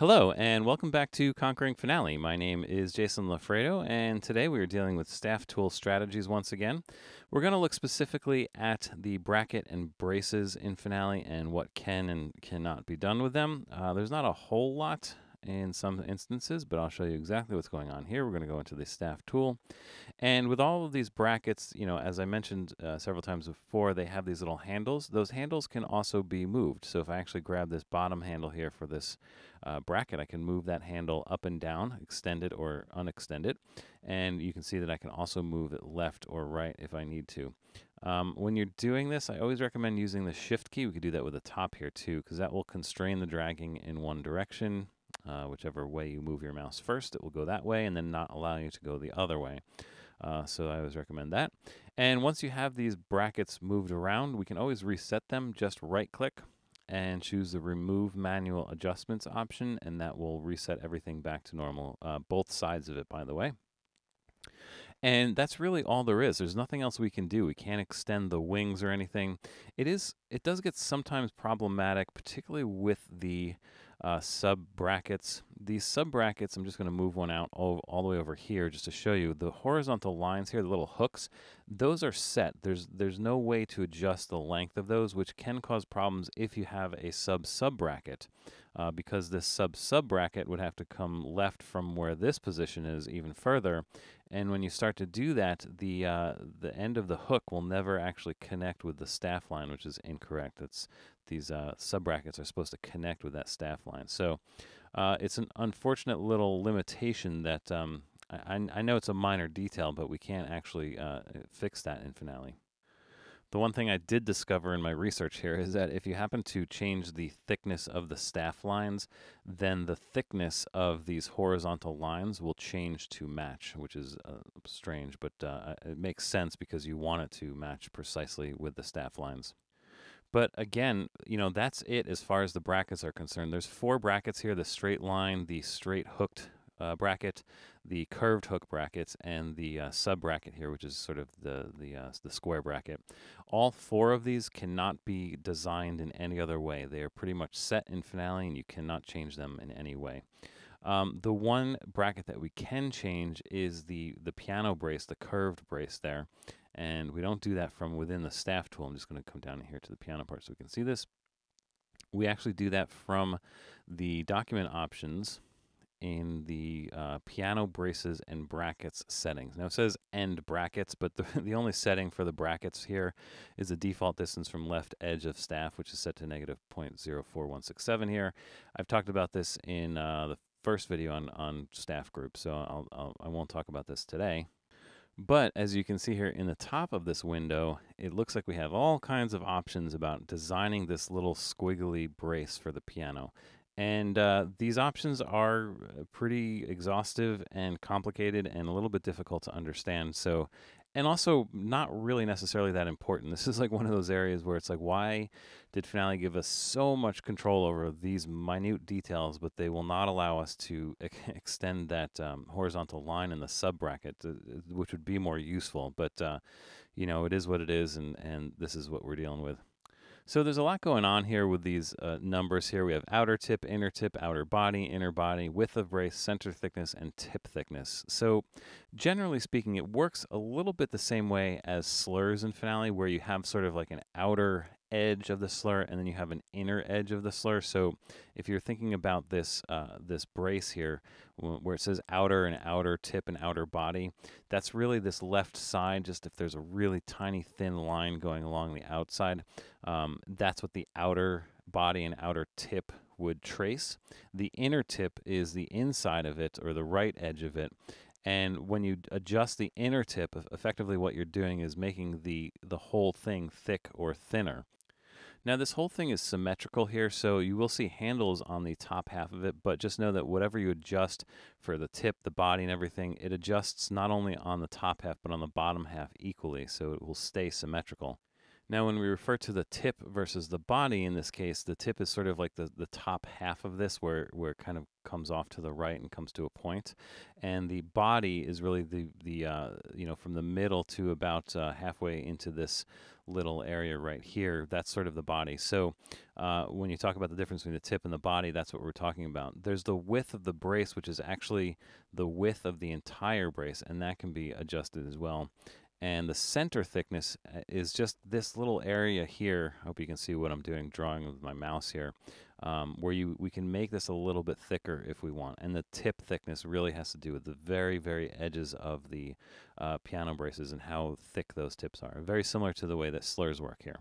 Hello, and welcome back to Conquering Finale. My name is Jason Loffredo, and today we are dealing with staff tool strategies once again. We're going to look specifically at the bracket and braces in Finale and what can and cannot be done with them. Uh, there's not a whole lot in some instances, but I'll show you exactly what's going on here. We're going to go into the staff tool. And with all of these brackets, you know, as I mentioned uh, several times before, they have these little handles. Those handles can also be moved. So if I actually grab this bottom handle here for this uh, bracket, I can move that handle up and down, extend it or unextend it. And you can see that I can also move it left or right if I need to. Um, when you're doing this, I always recommend using the shift key. We could do that with the top here too, because that will constrain the dragging in one direction. Uh, whichever way you move your mouse first, it will go that way and then not allow you to go the other way. Uh, so I always recommend that. And once you have these brackets moved around, we can always reset them. Just right click and choose the remove manual adjustments option and that will reset everything back to normal. Uh, both sides of it, by the way. And that's really all there is. There's nothing else we can do. We can't extend the wings or anything. It is it does get sometimes problematic, particularly with the uh, sub brackets. These sub brackets, I'm just going to move one out all, all the way over here just to show you the horizontal lines here, the little hooks, those are set. There's there's no way to adjust the length of those, which can cause problems if you have a sub sub bracket, uh, because this sub sub bracket would have to come left from where this position is even further, and when you start to do that, the uh, the end of the hook will never actually connect with the staff line, which is incorrect. It's these uh, sub brackets are supposed to connect with that staff line. So uh, it's an unfortunate little limitation that um, I, I, know it's a minor detail, but we can't actually uh, fix that in Finale. The one thing I did discover in my research here is that if you happen to change the thickness of the staff lines, then the thickness of these horizontal lines will change to match, which is uh, strange, but uh, it makes sense because you want it to match precisely with the staff lines. But again, you know, that's it as far as the brackets are concerned. There's four brackets here, the straight line, the straight hooked uh, bracket, the curved hook brackets, and the uh, sub bracket here, which is sort of the the uh, the square bracket. All four of these cannot be designed in any other way. They are pretty much set in Finale, and you cannot change them in any way. Um, the one bracket that we can change is the the piano brace, the curved brace there, and we don't do that from within the staff tool. I'm just going to come down here to the piano part so we can see this. We actually do that from the document options in the uh, piano braces and brackets settings. Now it says end brackets, but the, the only setting for the brackets here is the default distance from left edge of staff, which is set to negative 0.04167 here. I've talked about this in uh, the first video on, on staff groups, so I'll, I'll, I won't talk about this today. But as you can see here in the top of this window, it looks like we have all kinds of options about designing this little squiggly brace for the piano. And uh, these options are uh, pretty exhaustive and complicated and a little bit difficult to understand. So and also not really necessarily that important. This is like one of those areas where it's like, why did Finale give us so much control over these minute details, but they will not allow us to extend that um, horizontal line in the sub bracket, uh, which would be more useful. But uh, you know, it is what it is, and and this is what we're dealing with. So there's a lot going on here with these uh, numbers here. We have outer tip, inner tip, outer body, inner body, width of brace, center thickness, and tip thickness. So generally speaking, it works a little bit the same way as slurs in Finale, where you have sort of like an outer edge of the slur and then you have an inner edge of the slur. So if you're thinking about this uh, this brace here, where it says outer and outer tip and outer body, that's really this left side. Just if there's a really tiny thin line going along the outside, um, that's what the outer body and outer tip would trace. The inner tip is the inside of it or the right edge of it. And when you adjust the inner tip, effectively what you're doing is making the, the whole thing thick or thinner. Now this whole thing is symmetrical here, so you will see handles on the top half of it, but just know that whatever you adjust for the tip, the body, and everything, it adjusts not only on the top half, but on the bottom half equally, so it will stay symmetrical. Now, when we refer to the tip versus the body in this case, the tip is sort of like the, the top half of this where, where it kind of comes off to the right and comes to a point. And the body is really the, the uh, you know, from the middle to about uh, halfway into this little area right here. That's sort of the body. So uh, when you talk about the difference between the tip and the body, that's what we're talking about. There's the width of the brace, which is actually the width of the entire brace, and that can be adjusted as well and the center thickness uh, is just this little area here. I hope you can see what I'm doing, drawing with my mouse here, um, where you we can make this a little bit thicker if we want. And the tip thickness really has to do with the very, very edges of the uh, piano braces and how thick those tips are. Very similar to the way that slurs work here.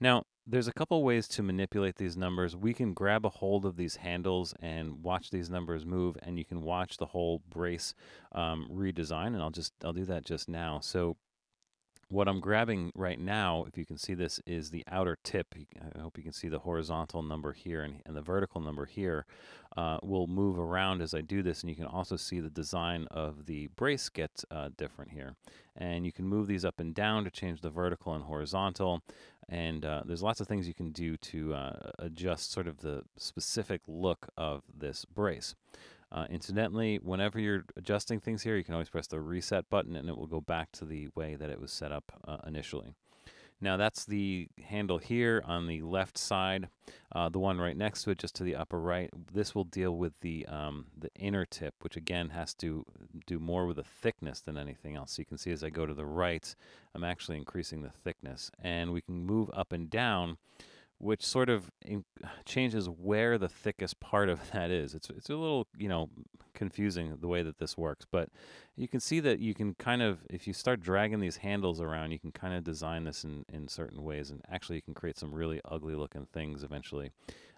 Now, there's a couple ways to manipulate these numbers. We can grab a hold of these handles and watch these numbers move, and you can watch the whole brace um, redesign. And I'll just I'll do that just now. So what I'm grabbing right now, if you can see this, is the outer tip. I hope you can see the horizontal number here and, and the vertical number here uh, will move around as I do this. And you can also see the design of the brace get uh, different here. And you can move these up and down to change the vertical and horizontal. And uh, there's lots of things you can do to uh, adjust sort of the specific look of this brace. Uh, incidentally, whenever you're adjusting things here, you can always press the reset button and it will go back to the way that it was set up uh, initially. Now that's the handle here on the left side. Uh, the one right next to it, just to the upper right, this will deal with the um, the inner tip, which again has to do more with the thickness than anything else. So you can see as I go to the right, I'm actually increasing the thickness. And we can move up and down which sort of changes where the thickest part of that is. It's it's a little you know confusing the way that this works, but you can see that you can kind of if you start dragging these handles around, you can kind of design this in in certain ways, and actually you can create some really ugly looking things eventually.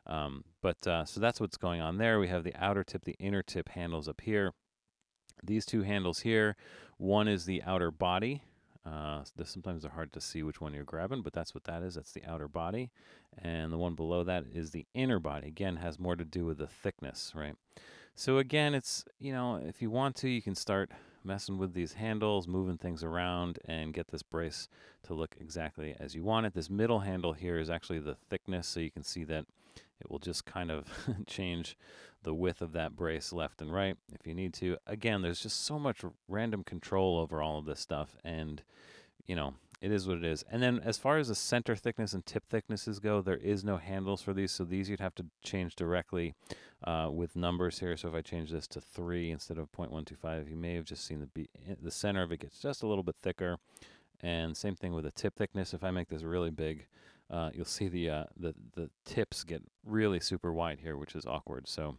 Um, but uh, so that's what's going on there. We have the outer tip, the inner tip handles up here. These two handles here, one is the outer body, uh, sometimes they're hard to see which one you're grabbing, but that's what that is. That's the outer body. And the one below that is the inner body. Again, has more to do with the thickness, right? So again, it's, you know, if you want to, you can start messing with these handles, moving things around, and get this brace to look exactly as you want it. This middle handle here is actually the thickness, so you can see that it will just kind of change the width of that brace left and right if you need to. Again, there's just so much random control over all of this stuff, and you know, it is what it is. And then as far as the center thickness and tip thicknesses go, there is no handles for these, so these you'd have to change directly uh, with numbers here. So if I change this to 3 instead of 0.125, you may have just seen the, B eh, the center of it gets just a little bit thicker. And same thing with the tip thickness. If I make this really big, uh, you'll see the, uh, the, the tips get really super wide here, which is awkward. So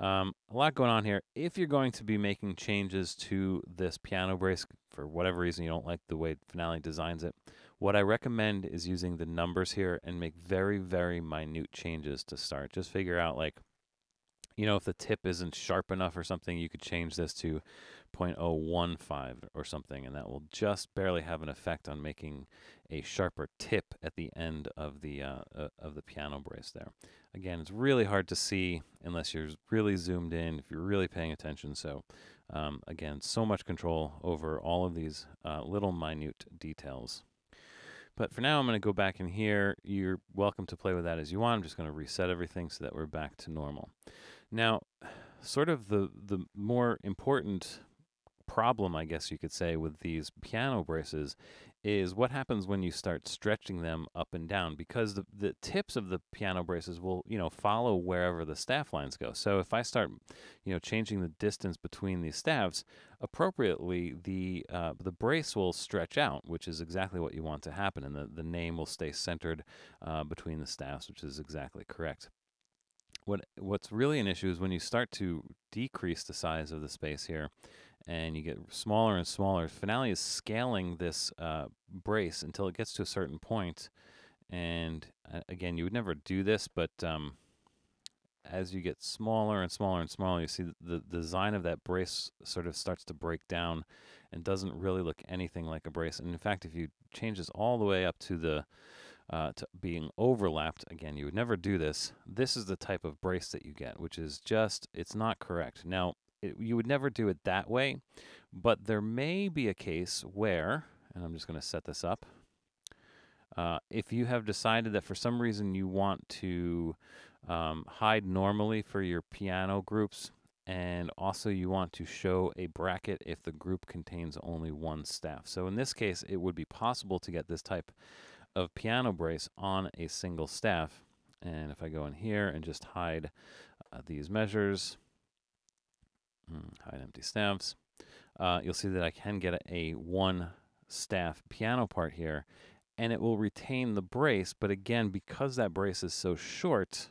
um, a lot going on here. If you're going to be making changes to this piano brace, for whatever reason you don't like the way Finale designs it, what I recommend is using the numbers here and make very, very minute changes to start. Just figure out like, you know, if the tip isn't sharp enough or something, you could change this to 0.015 or something, and that will just barely have an effect on making a sharper tip at the end of the uh, uh, of the piano brace there. Again, it's really hard to see unless you're really zoomed in, if you're really paying attention. So um, again, so much control over all of these uh, little minute details. But for now, I'm going to go back in here. You're welcome to play with that as you want. I'm just going to reset everything so that we're back to normal. Now, sort of the, the more important problem, I guess you could say, with these piano braces is what happens when you start stretching them up and down because the, the tips of the piano braces will you know follow wherever the staff lines go. So if i start you know changing the distance between these staffs appropriately the uh, the brace will stretch out which is exactly what you want to happen and the, the name will stay centered uh, between the staffs which is exactly correct. What what's really an issue is when you start to decrease the size of the space here and you get smaller and smaller. Finale is scaling this uh, brace until it gets to a certain point. And uh, again, you would never do this, but um, as you get smaller and smaller and smaller, you see the, the design of that brace sort of starts to break down and doesn't really look anything like a brace. And in fact, if you change this all the way up to the uh, to being overlapped, again, you would never do this. This is the type of brace that you get, which is just, it's not correct. Now, it, you would never do it that way, but there may be a case where, and I'm just going to set this up, Uh, if you have decided that for some reason you want to um, hide normally for your piano groups, and also you want to show a bracket if the group contains only one staff. So in this case, it would be possible to get this type of piano brace on a single staff. And if I go in here and just hide uh, these measures, hide empty staffs, uh, you'll see that I can get a, one staff piano part here and it will retain the brace. But again, because that brace is so short,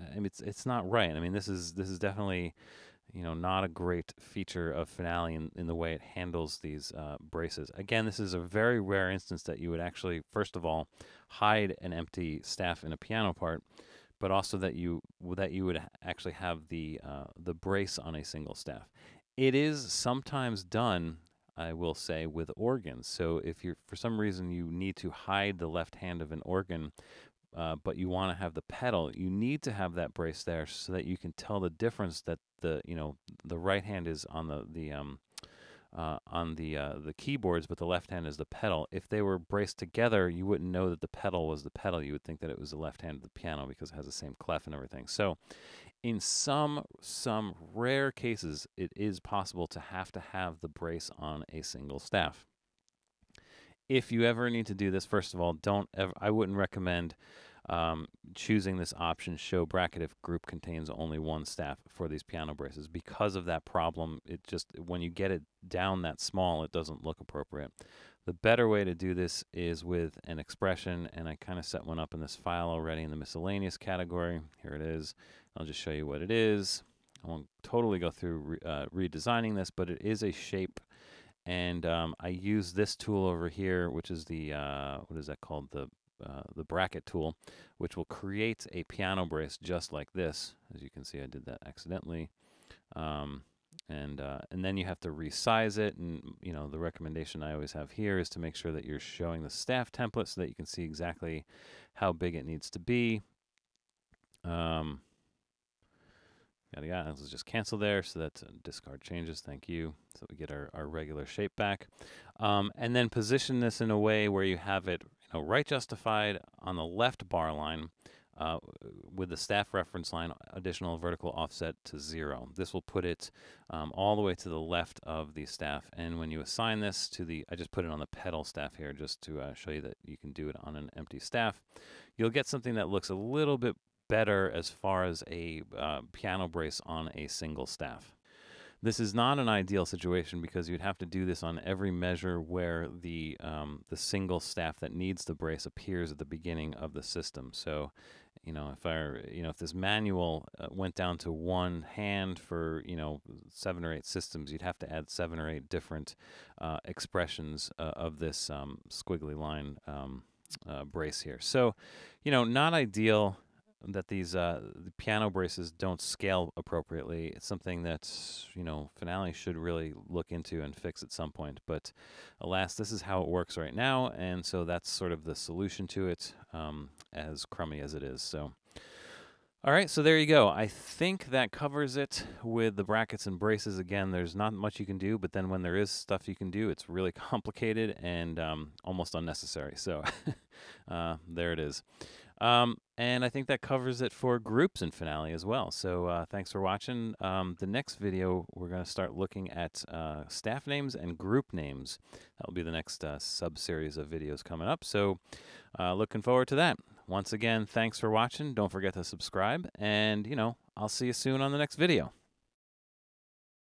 I mean, it's it's not right. I mean, this is this is definitely, you know, not a great feature of Finale in, in the way it handles these uh, braces. Again, this is a very rare instance that you would actually, first of all, hide an empty staff in a piano part, but also that you that you would actually have the uh, the brace on a single staff. It is sometimes done I will say, with organs. So if you're for some reason you need to hide the left hand of an organ, uh, but you want to have the pedal, you need to have that brace there so that you can tell the difference that the you know the right hand is on the the um, uh, on the uh, the keyboards, but the left hand is the pedal. If they were braced together, you wouldn't know that the pedal was the pedal. You would think that it was the left hand of the piano because it has the same clef and everything. So, in some some rare cases, it is possible to have to have the brace on a single staff. If you ever need to do this, first of all, don't ever. I wouldn't recommend um, choosing this option show bracket if group contains only one staff for these piano braces. Because of that problem it just when you get it down that small it doesn't look appropriate. The better way to do this is with an expression and I kind of set one up in this file already in the miscellaneous category. Here it is. I'll just show you what it is. I won't totally go through re uh, redesigning this but it is a shape and um, I use this tool over here, which is the uh, what is that called? The uh, the bracket tool, which will create a piano brace just like this. As you can see, I did that accidentally. Um, and uh, and then you have to resize it. And you know the recommendation I always have here is to make sure that you're showing the staff template so that you can see exactly how big it needs to be. Um, yada yada. Let's just cancel there. So that's discard changes. Thank you. So we get our, our regular shape back. Um, and then position this in a way where you have it now, right justified on the left bar line uh, with the staff reference line additional vertical offset to zero. This will put it um, all the way to the left of the staff. And when you assign this to the, I just put it on the pedal staff here just to uh, show you that you can do it on an empty staff. You'll get something that looks a little bit better as far as a uh, piano brace on a single staff. This is not an ideal situation because you'd have to do this on every measure where the um, the single staff that needs the brace appears at the beginning of the system. So, you know, if I you know if this manual uh, went down to one hand for you know seven or eight systems, you'd have to add seven or eight different uh, expressions uh, of this um, squiggly line um, uh, brace here. So, you know, not ideal that these uh, the piano braces don't scale appropriately. It's something that you know Finale should really look into and fix at some point. But alas, this is how it works right now, and so that's sort of the solution to it, um, as crummy as it is. So. All right, so there you go. I think that covers it with the brackets and braces. Again, there's not much you can do, but then when there is stuff you can do, it's really complicated and um, almost unnecessary. So uh, there it is. Um, and I think that covers it for groups in Finale as well. So uh, thanks for watching. Um, the next video, we're going to start looking at uh, staff names and group names. That will be the next uh, sub-series of videos coming up. So uh, looking forward to that. Once again, thanks for watching. Don't forget to subscribe. And, you know, I'll see you soon on the next video.